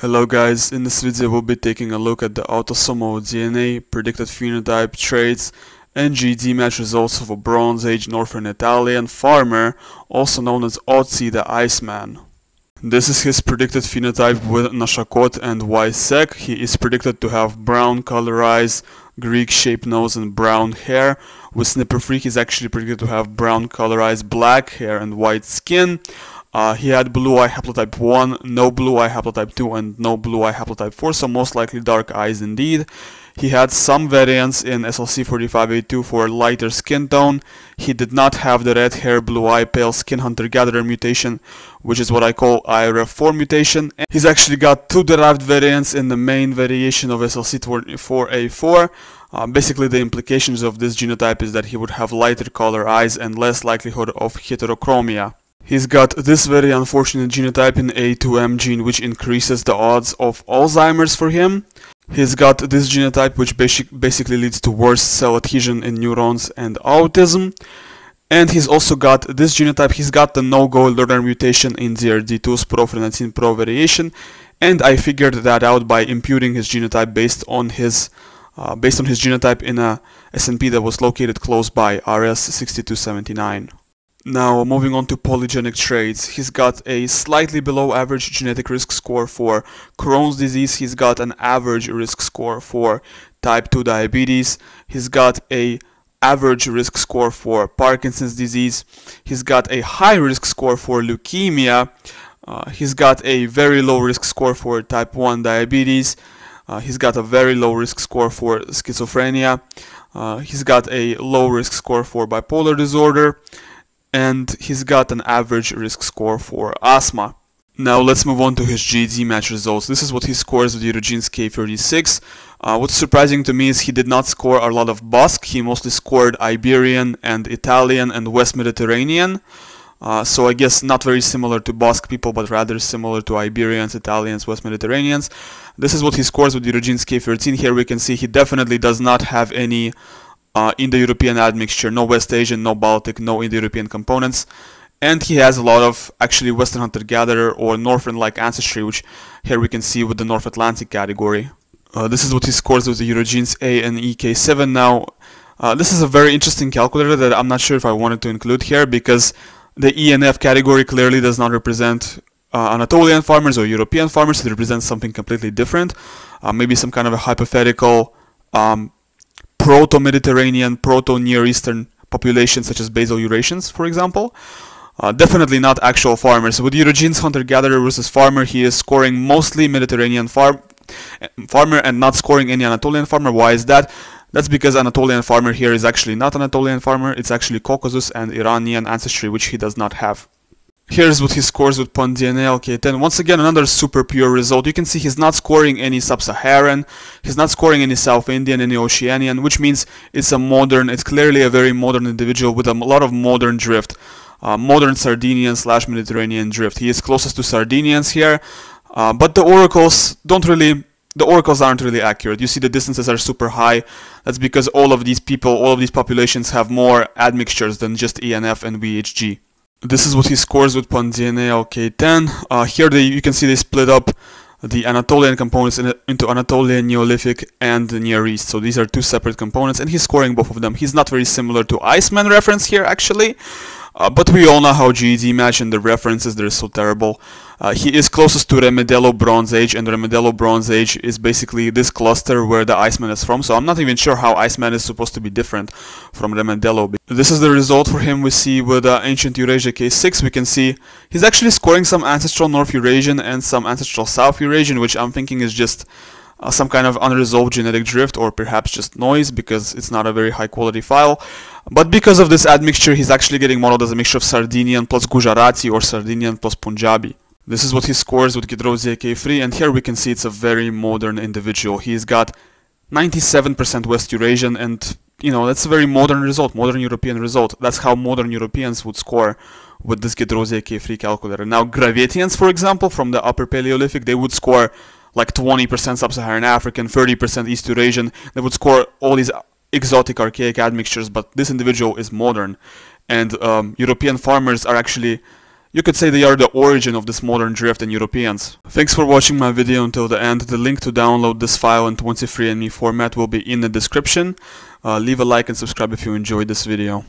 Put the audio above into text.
Hello guys, in this video we'll be taking a look at the autosomal DNA, predicted phenotype, traits, and GEDmatch results of a Bronze Age Northern Italian farmer, also known as Otzi the Iceman. This is his predicted phenotype with NOSHACOT and Y-sec. He is predicted to have brown color eyes, Greek-shaped nose and brown hair. With Snipper Freak he's actually predicted to have brown color eyes, black hair and white skin. Uh, he had blue eye haplotype 1, no blue eye haplotype 2, and no blue eye haplotype 4, so most likely dark eyes indeed. He had some variants in SLC45A2 for lighter skin tone. He did not have the red hair, blue eye, pale skin hunter-gatherer mutation, which is what I call IRF4 mutation. And he's actually got two derived variants in the main variation of SLC4A4. Uh, basically, the implications of this genotype is that he would have lighter color eyes and less likelihood of heterochromia. He's got this very unfortunate genotype in A2M gene which increases the odds of Alzheimer's for him. He's got this genotype which basic, basically leads to worse cell adhesion in neurons and autism. And he's also got this genotype, he's got the no-go learner mutation in DRD2's Pro 19 Pro variation. And I figured that out by imputing his genotype based on his uh, based on his genotype in a SNP that was located close by RS6279. Now, moving on to polygenic traits, he's got a slightly below average genetic risk score for Crohn's disease, he's got an average risk score for type 2 diabetes, he's got a average risk score for Parkinson's disease, he's got a high risk score for leukemia, uh, he's got a very low risk score for type 1 diabetes, uh, he's got a very low risk score for schizophrenia, uh, he's got a low risk score for bipolar disorder, and he's got an average risk score for asthma. Now let's move on to his GEDmatch results. This is what he scores with Eurogenes K36. Uh, what's surprising to me is he did not score a lot of Basque, he mostly scored Iberian and Italian and West Mediterranean. Uh, so I guess not very similar to Basque people, but rather similar to Iberians, Italians, West Mediterraneans. This is what he scores with Eurogenes K13. Here we can see he definitely does not have any uh, Indo-European admixture, no West Asian, no Baltic, no Indo-European components. And he has a lot of actually Western hunter-gatherer or Northern-like ancestry, which here we can see with the North Atlantic category. Uh, this is what he scores with the Eurogenes ANE K7 now. Uh, this is a very interesting calculator that I'm not sure if I wanted to include here because the ENF category clearly does not represent uh, Anatolian farmers or European farmers, it represents something completely different. Uh, maybe some kind of a hypothetical um, proto-Mediterranean, proto-Near Eastern populations such as Basal Eurasians, for example. Uh, definitely not actual farmers. With Eurogenes hunter-gatherer versus farmer, he is scoring mostly Mediterranean farm farmer and not scoring any Anatolian farmer. Why is that? That's because Anatolian farmer here is actually not Anatolian farmer, it's actually Caucasus and Iranian ancestry, which he does not have. Here's what he scores with PuntDNAL K10. Once again, another super pure result. You can see he's not scoring any Sub-Saharan, he's not scoring any South Indian, any Oceanian, which means it's a modern, it's clearly a very modern individual with a lot of modern drift. Uh, modern Sardinian slash Mediterranean drift. He is closest to Sardinians here, uh, but the oracles don't really the oracles aren't really accurate. You see the distances are super high. That's because all of these people, all of these populations have more admixtures than just ENF and VHG. This is what he scores with PuntDNAL K10. Uh, here they, you can see they split up the Anatolian components in, into Anatolian, Neolithic, and Near East. So these are two separate components, and he's scoring both of them. He's not very similar to Iceman reference here, actually. Uh, but we all know how GEDmatch and the references, they're so terrible. Uh, he is closest to Remedello Bronze Age, and Remedello Bronze Age is basically this cluster where the Iceman is from, so I'm not even sure how Iceman is supposed to be different from Remedello. This is the result for him we see with uh, Ancient Eurasia K6. We can see he's actually scoring some Ancestral North Eurasian and some Ancestral South Eurasian, which I'm thinking is just uh, some kind of unresolved genetic drift or perhaps just noise because it's not a very high quality file. But because of this admixture, he's actually getting modeled as a mixture of Sardinian plus Gujarati or Sardinian plus Punjabi. This is what he scores with Gedrosia K3 and here we can see it's a very modern individual. He's got 97% West Eurasian and you know that's a very modern result, modern European result. That's how modern Europeans would score with this Gedrosia K3 calculator. Now Gravettians for example from the upper Paleolithic they would score like 20% Sub-Saharan African, 30% East Eurasian. that would score all these exotic archaic admixtures, but this individual is modern. And um, European farmers are actually You could say they are the origin of this modern drift in Europeans. Thanks for watching my video until the end. The link to download this file in 23andMe format will be in the description. Uh, leave a like and subscribe if you enjoyed this video.